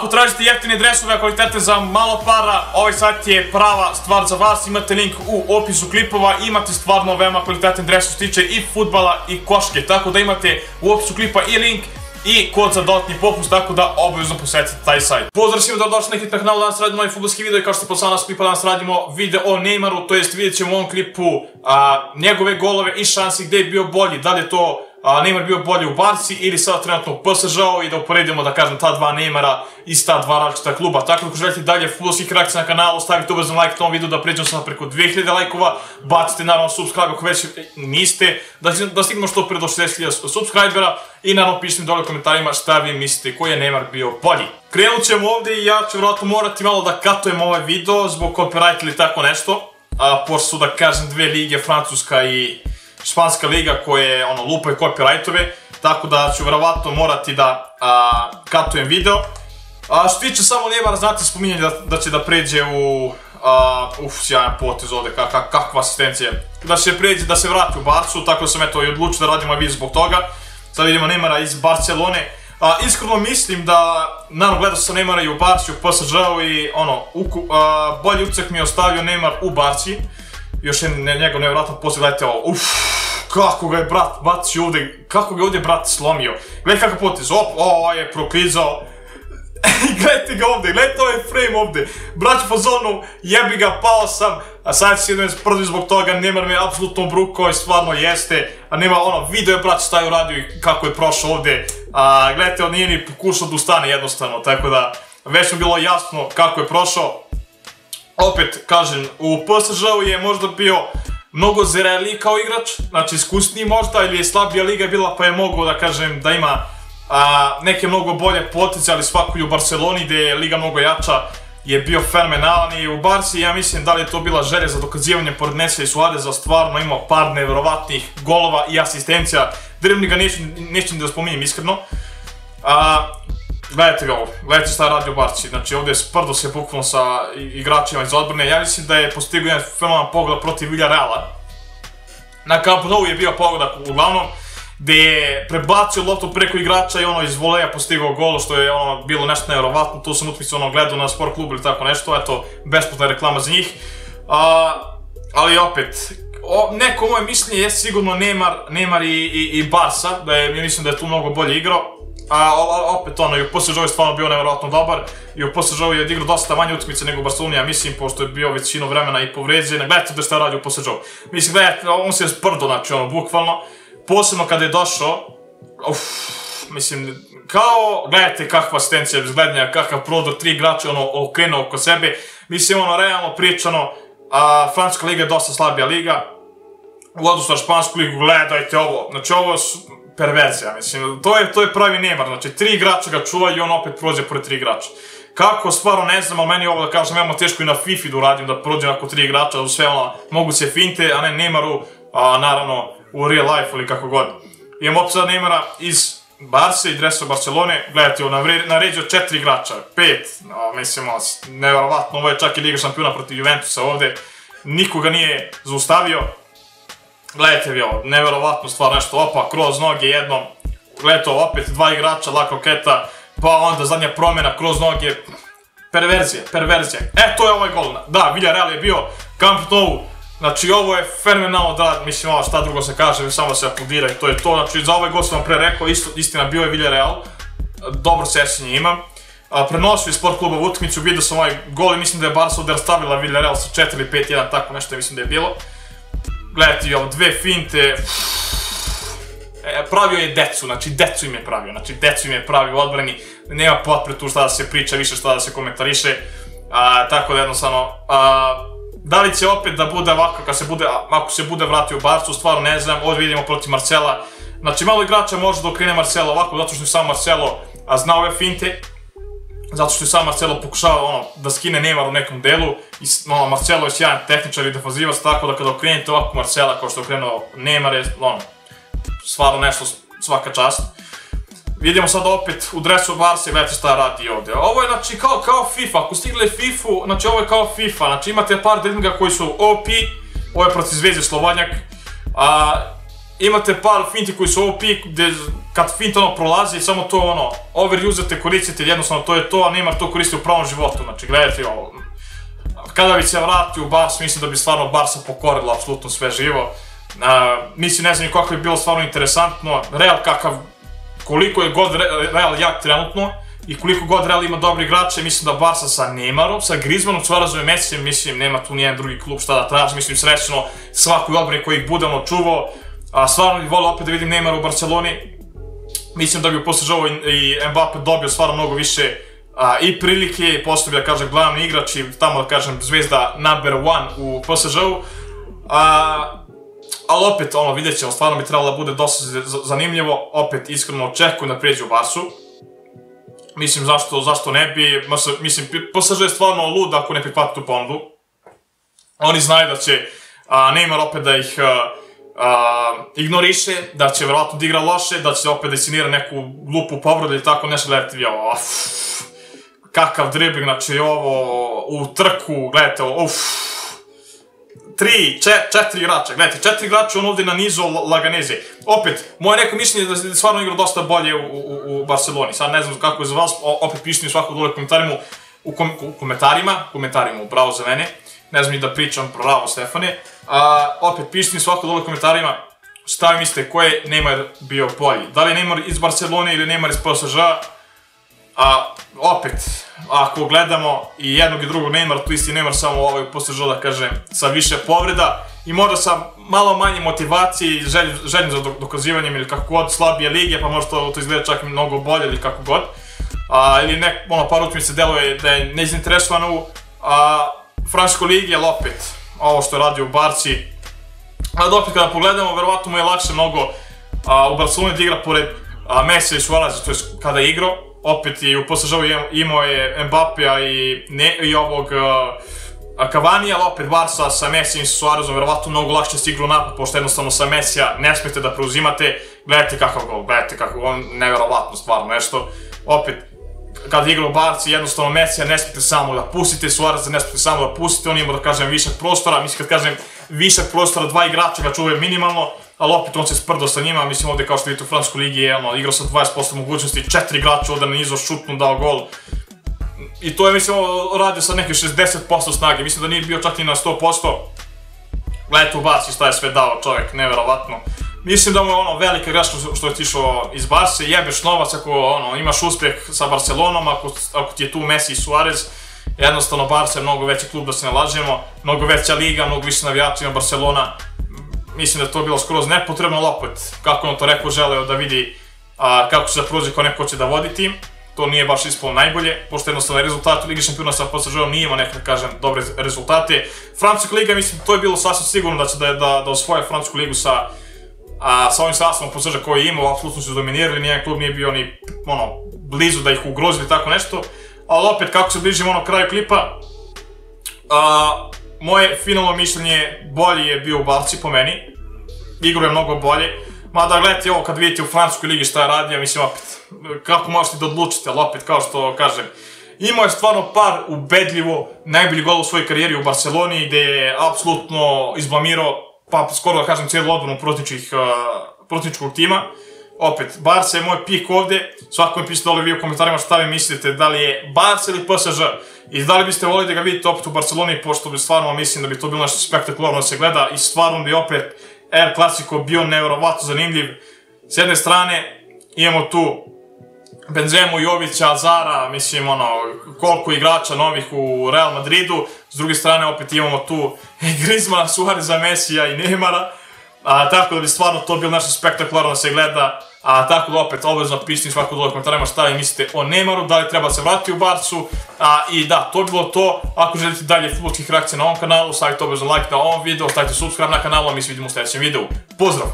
Ako tražite jeftine dresove, kvalitete za malo para, ovaj sajt je prava stvar za vas. Imate link u opisu klipova, imate stvarno veoma kvalitetan dres što se tiče i futbala i koške. Tako da imate u opisu klipa i link i kod za dodatni popust, tako da obavezno posjetite taj sajt. Pozdrav svima da došli neki na kanal, danas radimo novi futbolski video i kao što ste poslali nas klipa, danas radimo video o Neymaru, to jest vidjet ćemo u ovom klipu njegove golove i šansi gdje je bio bolji, da li je to a, Neymar bio bolji u Barci ili sada trenutno u PSG-u i da uporedimo da kažem ta dva Neymara iz ta dva različita kluba. Tako da ako želite dalje futbolskih reakcija na kanalu, stavite ubezno like tom videu da priđemo sada preko 2000 lajkova, bacite naravno subscribe ako već niste, da, da stignemo što pre do 60.000 subscribera i naravno pišite dole u komentarima šta vi mislite koji je Neymar bio bolji. Krenut ćemo ovdje i ja ću vjerojatno morati malo da katujem ovaj video zbog copyright ili tako nešto. A, pošto su da kažem dve lige, Francuska i španska liga koje ono, lupaju copyrightove, tako da ću vjerovatno morati da a, katujem video. A što tiče samo Lijevara, znate spominjanje da, će da pređe u... A, uf, sjajan potez ovdje, kak, kak, kakva asistencija. Da će pređe, da se vrati u Barcu, tako da sam eto i odlučio da radimo video zbog toga. Sad vidimo Neymara iz Barcelone. A, iskreno mislim da, naravno gledao sam Neymara i u Barci, u PSG-u i ono, uku, a, bolji ucek mi je ostavio Neymar u Barci. Još je ne, njegov nevjerojatan poslije, gledajte ovo, uff, kako ga je brat bacio ovdje, kako ga je ovdje brat slomio. Gledaj kakav potez, op, o, je proklizao. gledajte ga ovdje, gledajte ovaj frame ovdje. Brać po zonu, jebi ga, pao sam, a sad si jednom sprdi zbog toga, Neymar me apsolutno brukao i stvarno jeste. A nema ono, video je brat šta je uradio i kako je prošao ovdje. A, gledajte, on nije ni pokušao da ustane jednostavno, tako da već mi bilo jasno kako je prošao opet, kažem, u PSG-u je možda bio mnogo zreliji kao igrač, znači iskusniji možda, ili je slabija liga bila pa je mogao da kažem da ima neke mnogo bolje potice, ali svako i u Barceloni gdje je liga mnogo jača je bio fenomenalan i u Barci ja mislim da li je to bila želja za dokazivanje pored Nesa i Suareza stvarno imao par nevjerovatnih golova i asistencija, drevni ga neću, da spominjem iskreno. A, Gledajte ga ovo, gledajte šta radi u Barci, znači ovdje je sprdo se bukvalno sa igračima iz odbrane, ja mislim da je postigao jedan fenomenan pogled protiv Reala. Na Camp Nou je bio pogodak uglavnom, gdje je prebacio loptu preko igrača i ono iz voleja postigao gol, što je ono bilo nešto nevjerovatno, tu sam utakmicu ono gledao na sport klubu ili tako nešto, eto, besplatna reklama za njih. ali opet, neko moje mišljenje je sigurno Neymar, Neymar i, i, Barca, da je, mislim da je tu mnogo bolje igrao. A opet ono, i u je stvarno bio nevjerojatno dobar i u PSG je odigrao dosta manje utakmice nego Barcelona, ja mislim, pošto je bio većinu vremena i povređen. Gledajte da šta radi u PSG. Mislim, gledajte, on se je sprdo, znači ono, bukvalno. Posebno kada je došao, uff, mislim, kao, gledajte kakva asistencija izgledanja, kakav prodor, tri igrača, ono, okrenuo oko sebe. Mislim, ono, realno pričano, a, Francuska liga je dosta slabija liga. U odnosu na Špansku ligu, gledajte ovo, znači ovo perverzija, mislim, to je, to je pravi nemar, znači tri igrača ga čuva i on opet prođe pored tri igrača. Kako, stvarno ne znam, ali meni ovo da kažem, veoma teško i na FIFA da uradim, da prođem ako tri igrača u sve ono moguće finte, a ne Neymaru, a naravno u real life ili kako god. Imam opet sad Neymara iz Barse i dresa Barcelone, gledajte, on naređio četiri igrača, pet, no, mislim, nevjerovatno, ovo je čak i Liga šampiona protiv Juventusa ovdje, nikoga nije zaustavio, Gledajte vi ovo, nevjerovatno stvar nešto, opa, kroz noge jednom, gledajte opet dva igrača, lako keta, pa onda zadnja promjena kroz noge, perverzija, perverzija. E, to je ovaj gol, da, Villarreal je bio Camp Nou, znači ovo je fenomenalno da, mislim, ovo šta drugo se kaže, samo se aplodira i to je to, znači za ovaj gol sam vam pre rekao, istina bio je Villarreal, dobro sjećanje imam. prenosio je sport kluba utakmicu, vidio sam ovaj gol i mislim da je Barca udarstavila Villarreal sa 4 ili 5-1, tako nešto mislim da je bilo. Gledajte ovo, dve finte. E, pravio je decu, znači decu im je pravio, znači decu im je pravio u odbrani. Nema potpred tu šta da se priča, više šta da se komentariše. tako da jednostavno, da li će opet da bude ovako, kad se bude, ako se bude vratio u Barcu, stvarno ne znam, ovdje vidimo protiv Marcela. Znači malo igrača može da okrene Marcelo ovako, zato što je sam Marcelo a zna ove finte, zato što je sam Marcelo pokušava ono, da skine Neymar u nekom delu i ono, Marcelo je sjajan tehničar i defazivac, tako da kada okrenete ovako Marcela kao što je okrenuo Neymar je ono, stvarno nešto svaka čast. Vidimo sad opet u dresu Barca gledajte šta radi ovdje. Ovo je znači kao, kao FIFA, ako stigle FIFA, znači ovo je kao FIFA, znači imate par driblinga koji su OP, ovo je protiv Zvezde Slobodnjak, a imate par finti koji su OP, gdje kad fint ono prolazi, samo to ono, overusate, koristite, jednostavno to je to, a Neymar to koristi u pravom životu, znači gledajte ovo. Kada bi se vratio u Bars, mislim da bi stvarno Barsa pokorila apsolutno sve živo. mislim, ne znam kako bi bilo stvarno interesantno, Real kakav, koliko je god Real jak trenutno, i koliko god Real ima dobri igrače, mislim da Barca sa Neymarom, sa Griezmannom, Suarezom i Messijem, mislim, nema tu nijedan drugi klub šta da traži, mislim, srećno svakoj odbrani koji ih bude ono čuvao, stvarno bih volio opet da vidim Neymar u Barceloni, mislim da bi posle ovo i Mbappe dobio stvarno mnogo više i prilike, postoji da kažem glavni igrač i tamo da kažem zvezda number one u PSG-u. ali opet, ono, vidjet ćemo, stvarno bi trebalo da bude dosta zanimljivo, opet iskreno očekujem da prijeđe u Barsu. Mislim, zašto, zašto ne bi, mislim, PSG je stvarno lud ako ne prihvati tu ponudu. Oni znaju da će Neymar opet da ih ignoriše, da će vjerojatno da igra loše, da će opet desinira neku lupu povrodu ili tako nešto, gledajte vi ovo, kakav dribling, znači ovo u trku, gledajte ovo, uff, tri, četiri igrača, gledajte, četiri igrača on ovdje na nizu Laganeze. Opet, moje neko mišljenje je da je stvarno igrao dosta bolje u, Barceloni, sad ne znam kako je za vas, opet pišite mi svako dole komentarima, u, komentarima, komentarima, upravo za mene, ne znam ni da pričam pravo Stefane, a, opet pišite svako dole komentarima šta vi mislite, ko je Neymar bio bolji. Da li je Neymar iz Barcelone ili Neymar iz PSG? A, opet, ako gledamo i jednog i drugog Neymar, tu isti Neymar samo ovaj PSG da kažem, sa više povreda i možda sa malo manje motivacije i želje, za dokazivanjem ili kako god slabije lige, pa možda to, izgleda čak i mnogo bolje ili kako god. Ili nek, ono, par mi se deluje da je nezainteresovan u a, Franskoj ligi, ali opet, ovo što radi u Barci. Ali opet kada pogledamo, verovatno mu je lakše mnogo u Barceloni da igra pored Messi i Suarez, to je kada je igrao. Opet i u posležavu imao je Mbappé i, i ovog Cavani, ali opet Barca sa Messi i Suarezom verovatno mnogo lakše se igru napad, pošto jednostavno sa Messija ne smijete da preuzimate. Gledajte kakav gol, gledajte kako on nevjerovatno stvarno nešto. Opet, kad igra u Barci, jednostavno Mesija ne smijete samo da pustite, Suareza ne smijete samo da pustite, on ima da kažem višak prostora, mislim kad kažem višak prostora, dva igrača ga čuvaju minimalno, ali opet on se sprdo sa njima, mislim ovdje kao što vidite u Francuskoj ligi je ono, igrao sa 20% mogućnosti, četiri igrača ovdje na nizu šutnu dao gol. I to je mislim radio sa nekih 60% snage, mislim da nije bio čak ni na 100%. Gledajte u Barci šta je sve dao čovjek, nevjerovatno. Mislim da mu je ono velika greška što je tišao iz Barse, jebeš novac ako ono, imaš uspjeh sa Barcelonom, ako, ako ti je tu Messi i Suarez, jednostavno Barca je mnogo veći klub da se ne mnogo veća liga, mnogo više navijača ima Barcelona, mislim da je to bilo skroz nepotrebno, ali opet, kako on to rekao, želeo da vidi kako će da prođe ko neko će da vodi tim, to nije baš ispalo najbolje, pošto jednostavno rezultat Ligi šampiona sa psg nije imao neke, kažem, dobre rezultate. Francuska liga, mislim, to je bilo sasvim sigurno da će da, da, da osvoje Francusku ligu sa a sa ovim sastavom PSG koji je imao, apsolutno su dominirali, nijedan klub nije bio ni ono, blizu da ih ugrozili tako nešto. Ali opet, kako se bližimo ono kraju klipa, moje finalno mišljenje bolji je bio u Barci po meni. Igro je mnogo bolje. Mada gledajte ovo kad vidite u Francuskoj ligi šta je radio, mislim opet, kako možete da odlučite, ali opet kao što kažem, imao je stvarno par ubedljivo najbolji gol u svojoj karijeri u Barceloni gdje je apsolutno izblamirao pa skoro da kažem cijelu odbranu protivničkog tima. Opet, Barca je moj pik ovdje, svako mi pišete dole vi u komentarima šta vi mislite, da li je Barca ili PSG. I da li biste volili da ga vidite opet u Barceloni, pošto bi stvarno mislim da bi to bilo nešto spektakularno da se gleda i stvarno bi opet Air Clasico bio nevjerovatno zanimljiv. S jedne strane imamo tu Benzemu, Jovića, Zara, mislim ono, koliko igrača novih u Real Madridu. S druge strane opet imamo tu Griezmana, Suareza, Messija i Neymara. A, tako da bi stvarno to bilo nešto spektakularno da se gleda. A tako da opet obavezno pišite svako dole komentarima šta vi mislite o Neymaru, da li treba se vratiti u Barcu. A, I da, to bi bilo to. Ako želite dalje futbolskih reakcija na ovom kanalu, stavite obavezno like na ovom videu, stavite subscribe na kanalu, a mi se vidimo u sljedećem videu. Pozdrav!